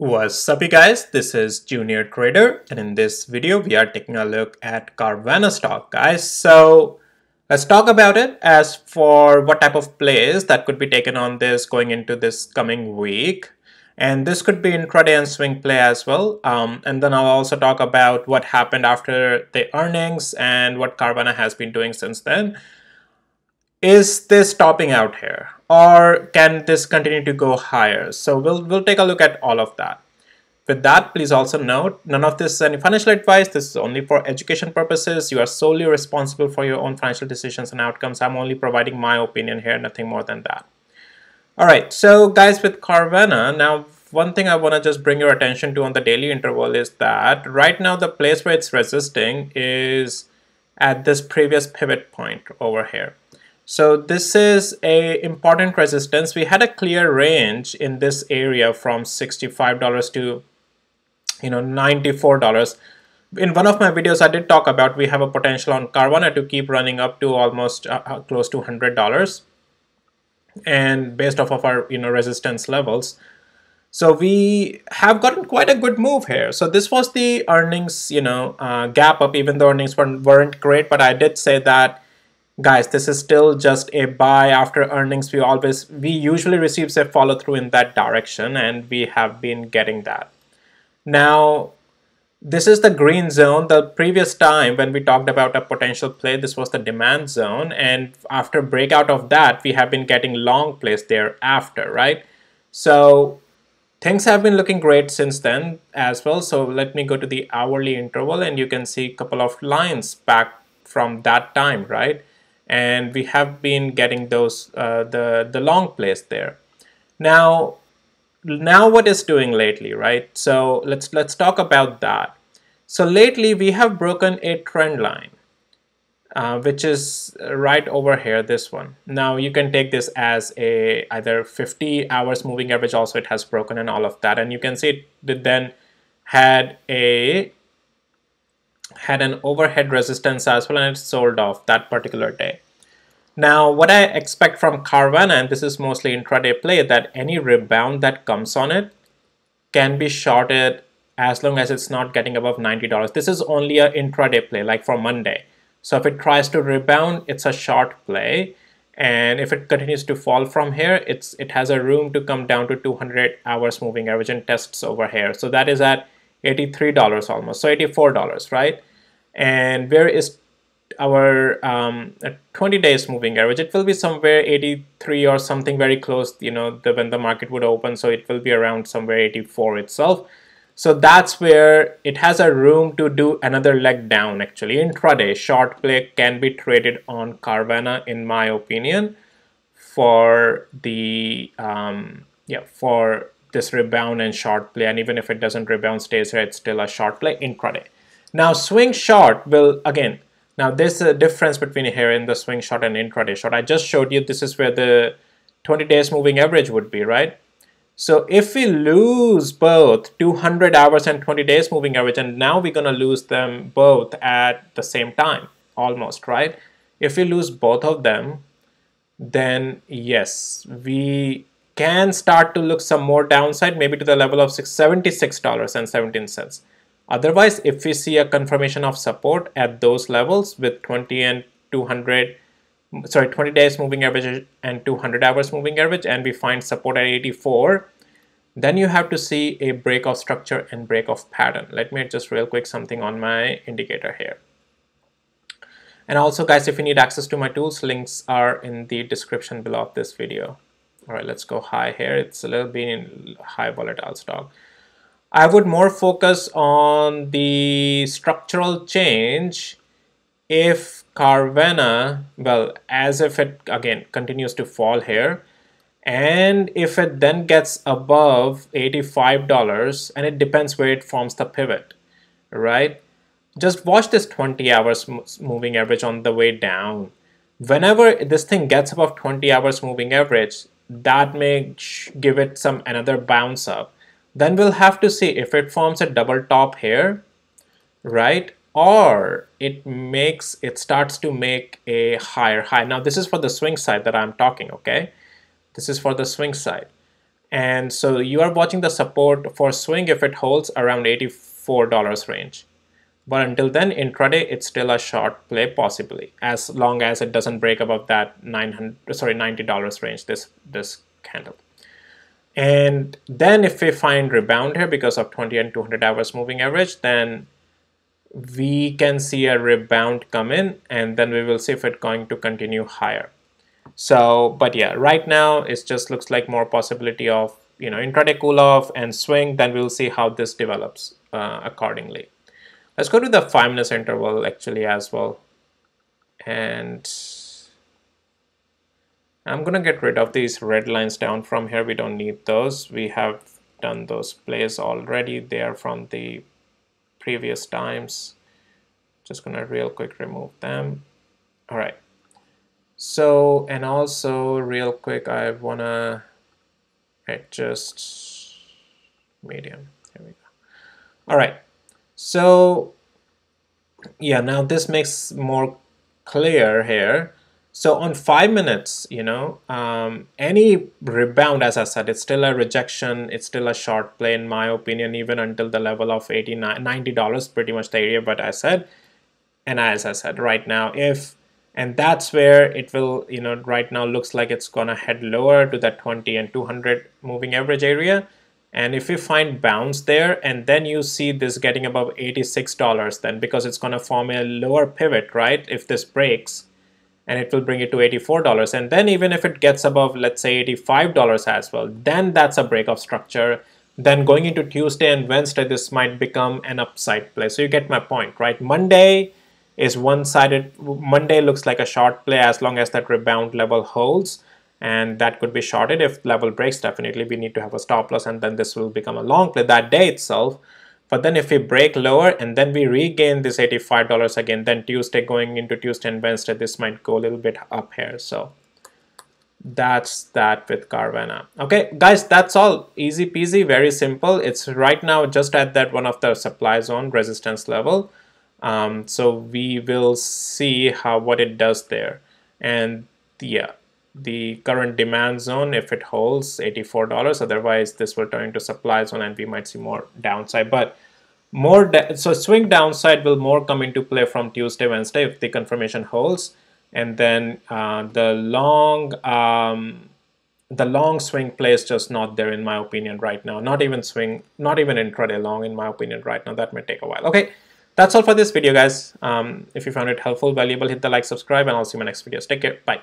What's up you guys, this is Junior Trader and in this video we are taking a look at Carvana stock guys. So let's talk about it as for what type of plays that could be taken on this going into this coming week. And this could be intraday and swing play as well. Um, and then I'll also talk about what happened after the earnings and what Carvana has been doing since then. Is this topping out here? or can this continue to go higher? So we'll, we'll take a look at all of that. With that, please also note, none of this is any financial advice. This is only for education purposes. You are solely responsible for your own financial decisions and outcomes. I'm only providing my opinion here, nothing more than that. All right, so guys, with Carvana, now one thing I want to just bring your attention to on the daily interval is that right now the place where it's resisting is at this previous pivot point over here. So this is a important resistance. We had a clear range in this area from $65 to you know $94. In one of my videos I did talk about we have a potential on Carvana to keep running up to almost uh, uh close to $100 and based off of our you know resistance levels. So we have gotten quite a good move here. So this was the earnings, you know, uh, gap up, even though earnings weren't, weren't great, but I did say that guys this is still just a buy after earnings. We always we usually receive a follow through in that direction and we have been getting that. Now this is the green zone. The previous time when we talked about a potential play this was the demand zone. And after breakout of that we have been getting long plays there after right? So things have been looking great since then as well. So let me go to the hourly interval and you can see a couple of lines back from that time right and we have been getting those uh, the the long plays there. Now now what is doing lately right? So let's let's talk about that. So lately we have broken a trend line uh, which is right over here this one. Now you can take this as a either 50 hours moving average also it has broken and all of that and you can see it then had a had an overhead resistance as well and it sold off that particular day. Now what I expect from Carvana, and this is mostly intraday play, that any rebound that comes on it can be shorted as long as it's not getting above $90. This is only an intraday play like for Monday. So if it tries to rebound, it's a short play. And if it continues to fall from here, it's it has a room to come down to 200 hours moving average and tests over here. So that is at $83 almost, so $84, right? and where is our um, 20 days moving average? It will be somewhere 83 or something very close you know the, when the market would open so it will be around somewhere 84 itself. So that's where it has a room to do another leg down actually. Intraday short play can be traded on Carvana in my opinion for the um, yeah for this rebound and short play and even if it doesn't rebound stays here it's still a short play intraday now swing short will again, now there's a difference between here in the swing short and intraday short. I just showed you this is where the 20 days moving average would be, right? So if we lose both 200 hours and 20 days moving average, and now we're gonna lose them both at the same time, almost, right? If we lose both of them, then yes, we can start to look some more downside, maybe to the level of $76.17. Otherwise, if we see a confirmation of support at those levels with 20 and 200, sorry, 20 days moving average and 200 hours moving average, and we find support at 84, then you have to see a break of structure and break of pattern. Let me just real quick something on my indicator here. And also guys, if you need access to my tools, links are in the description below of this video. All right, let's go high here. It's a little bit in high volatile stock. I would more focus on the structural change if Carvana, well, as if it again continues to fall here, and if it then gets above $85, and it depends where it forms the pivot, right? Just watch this 20 hours moving average on the way down. Whenever this thing gets above 20 hours moving average, that may give it some another bounce up then we'll have to see if it forms a double top here, right? Or it makes, it starts to make a higher high. Now this is for the swing side that I'm talking, okay? This is for the swing side. And so you are watching the support for swing if it holds around $84 range. But until then, intraday, it's still a short play possibly, as long as it doesn't break above that 900, sorry, $90 range, this, this candle. And then if we find rebound here because of 20 and 200 hours moving average, then we can see a rebound come in and then we will see if it's going to continue higher. So, but yeah, right now it just looks like more possibility of, you know, intraday cool off and swing, then we'll see how this develops uh, accordingly. Let's go to the five minutes interval actually as well. And I'm gonna get rid of these red lines down from here. We don't need those. We have done those plays already. They are from the previous times. Just gonna real quick remove them. All right. So, and also real quick, I wanna adjust medium. Here we go. All right. So yeah, now this makes more clear here. So on five minutes, you know, um, any rebound, as I said, it's still a rejection. It's still a short play, in my opinion, even until the level of 89 $90, pretty much the area. But I said, and as I said, right now, if, and that's where it will, you know, right now looks like it's going to head lower to that 20 and 200 moving average area. And if you find bounce there and then you see this getting above $86, then because it's going to form a lower pivot, right? If this breaks, and it will bring it to $84 and then even if it gets above let's say $85 as well then that's a break of structure. Then going into Tuesday and Wednesday this might become an upside play. So you get my point right? Monday is one-sided Monday looks like a short play as long as that rebound level holds and that could be shorted if level breaks definitely we need to have a stop loss and then this will become a long play that day itself but then if we break lower and then we regain this $85 again, then Tuesday going into Tuesday and Wednesday, this might go a little bit up here. So that's that with Carvana. Okay, guys, that's all. Easy peasy, very simple. It's right now just at that one of the supply zone resistance level. Um, so we will see how what it does there. And yeah, the current demand zone, if it holds $84, otherwise this will turn into supply zone and we might see more downside. But more so swing downside will more come into play from Tuesday, Wednesday if the confirmation holds. And then uh, the long um, the long swing play is just not there in my opinion right now. Not even swing, not even intraday long in my opinion right now. That may take a while. Okay, that's all for this video, guys. Um, if you found it helpful, valuable, hit the like, subscribe, and I'll see you in my next videos. Take care. Bye.